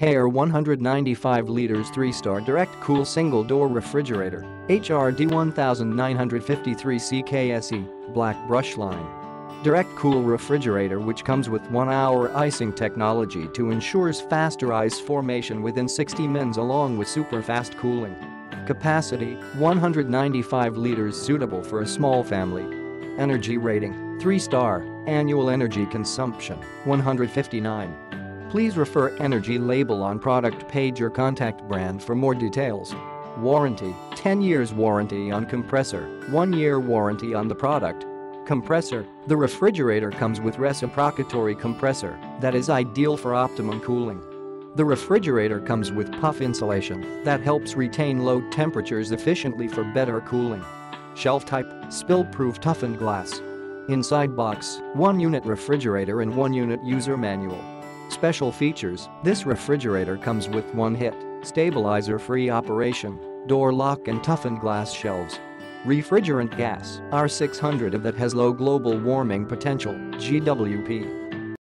Haier 195 liters 3-star direct cool single-door refrigerator, HRD 1953 CKSE, black brush line. Direct cool refrigerator which comes with 1-hour icing technology to ensures faster ice formation within 60 mins along with super fast cooling. Capacity 195 liters suitable for a small family. Energy rating 3 star, annual energy consumption 159. Please refer energy label on product page or contact brand for more details. Warranty 10 years warranty on compressor, 1 year warranty on the product. Compressor The refrigerator comes with reciprocatory compressor that is ideal for optimum cooling. The refrigerator comes with PUF insulation that helps retain low temperatures efficiently for better cooling. Shelf type spill-proof toughened glass. Inside box, 1 unit refrigerator and 1 unit user manual. Special features, this refrigerator comes with one hit, stabilizer-free operation, door lock and toughened glass shelves. Refrigerant gas, R600a that has low global warming potential, GWP.